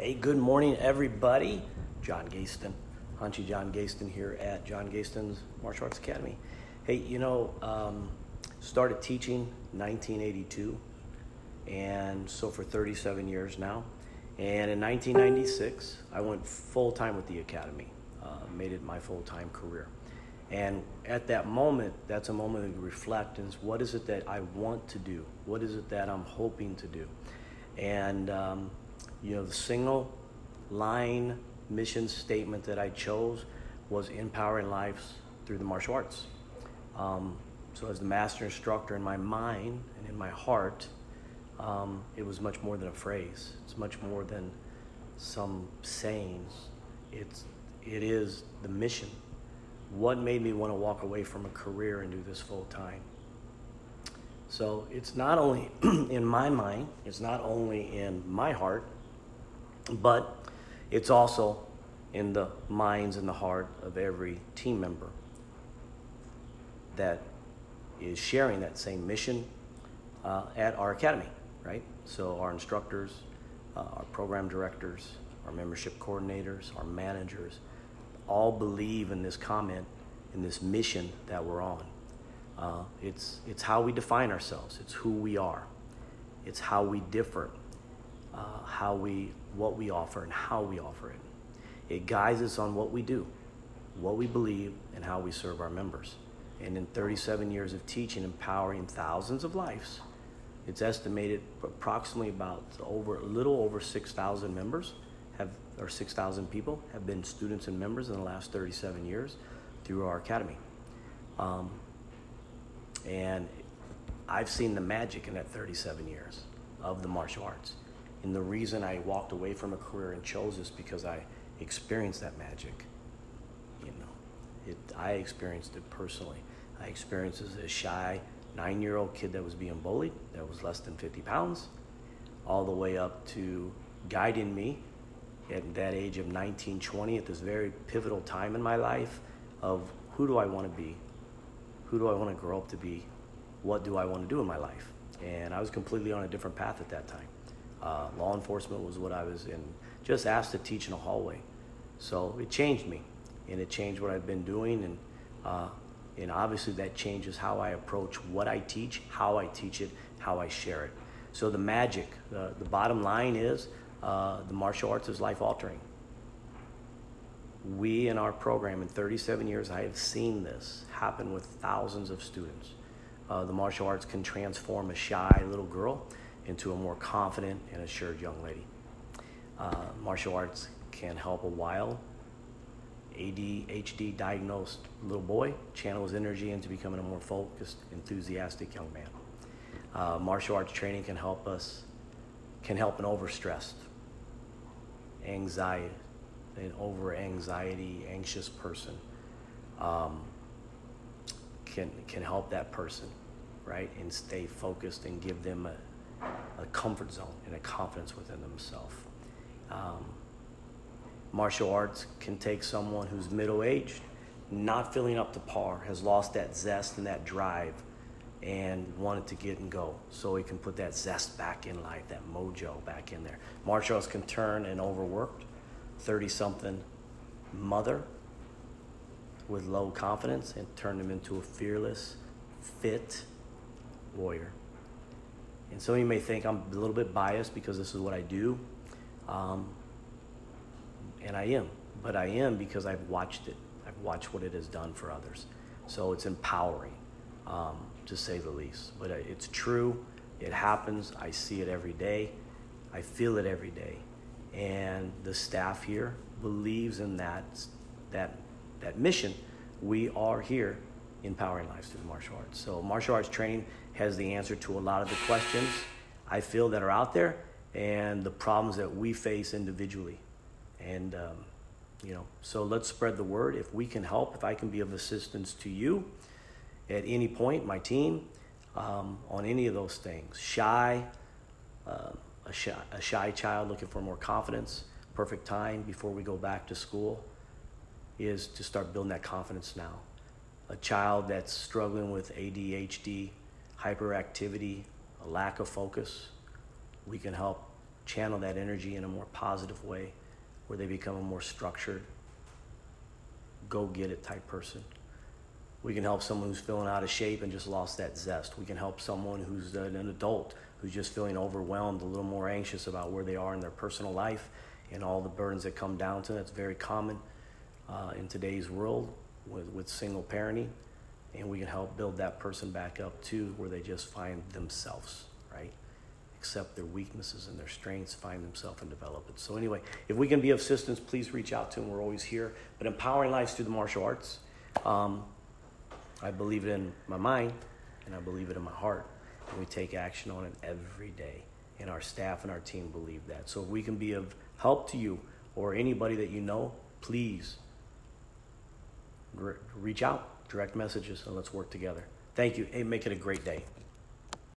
Hey, good morning, everybody. John Geyston, Hanshi John Geyston here at John Geyston's Martial Arts Academy. Hey, you know, um, started teaching 1982, and so for 37 years now. And in 1996, I went full time with the academy, uh, made it my full time career. And at that moment, that's a moment to reflect and what is it that I want to do? What is it that I'm hoping to do? And, um, you know, the single line mission statement that I chose was empowering lives through the martial arts. Um, so, as the master instructor in my mind and in my heart, um, it was much more than a phrase. It's much more than some sayings. It's, it is the mission what made me want to walk away from a career and do this full time. So it's not only in my mind, it's not only in my heart, but it's also in the minds and the heart of every team member that is sharing that same mission uh, at our academy, right? So our instructors, uh, our program directors, our membership coordinators, our managers, all believe in this comment, in this mission that we're on. Uh, it's, it's how we define ourselves. It's who we are. It's how we differ, uh, how we, what we offer and how we offer it. It guides us on what we do, what we believe, and how we serve our members. And in 37 years of teaching, empowering thousands of lives, it's estimated approximately about over a little over 6,000 members have, or 6,000 people have been students and members in the last 37 years through our academy. Um, and I've seen the magic in that 37 years of the martial arts. And the reason I walked away from a career and chose this because I experienced that magic. You know, it, I experienced it personally. I experienced as a shy nine-year-old kid that was being bullied, that was less than 50 pounds, all the way up to guiding me at that age of 19, 20, at this very pivotal time in my life of who do I want to be? Who do I want to grow up to be? What do I want to do in my life? And I was completely on a different path at that time. Uh, law enforcement was what I was in, just asked to teach in a hallway. So it changed me, and it changed what I've been doing, and uh, and obviously that changes how I approach what I teach, how I teach it, how I share it. So the magic, the, the bottom line is uh, the martial arts is life altering. We in our program in 37 years, I have seen this happen with thousands of students. Uh, the martial arts can transform a shy little girl into a more confident and assured young lady. Uh, martial arts can help a wild ADHD diagnosed little boy channel his energy into becoming a more focused, enthusiastic young man. Uh, martial arts training can help us, can help an overstressed, anxiety, an over anxiety, anxious person um, can can help that person, right, and stay focused and give them a, a comfort zone and a confidence within themselves. Um, martial arts can take someone who's middle aged, not feeling up to par, has lost that zest and that drive, and wanted to get and go. So he can put that zest back in life, that mojo back in there. Martial arts can turn an overworked 30 something mother with low confidence and turn them into a fearless, fit warrior. And some of you may think I'm a little bit biased because this is what I do. Um, and I am. But I am because I've watched it. I've watched what it has done for others. So it's empowering, um, to say the least. But uh, it's true. It happens. I see it every day. I feel it every day and the staff here believes in that that that mission. We are here empowering lives through the martial arts. So martial arts training has the answer to a lot of the questions I feel that are out there and the problems that we face individually. And um, you know, so let's spread the word. If we can help, if I can be of assistance to you at any point, my team, um, on any of those things, shy. Uh, a shy, a shy child looking for more confidence, perfect time before we go back to school is to start building that confidence now. A child that's struggling with ADHD, hyperactivity, a lack of focus, we can help channel that energy in a more positive way where they become a more structured, go get it type person. We can help someone who's feeling out of shape and just lost that zest. We can help someone who's an adult who's just feeling overwhelmed, a little more anxious about where they are in their personal life and all the burdens that come down to it. It's very common uh, in today's world with, with single parenting. And we can help build that person back up too, where they just find themselves, right? Accept their weaknesses and their strengths, find themselves and develop it. So, anyway, if we can be of assistance, please reach out to them. We're always here. But empowering lives through the martial arts, um, I believe it in my mind and I believe it in my heart. And we take action on it every day. And our staff and our team believe that. So if we can be of help to you or anybody that you know, please reach out, direct messages, and let's work together. Thank you. Hey, make it a great day.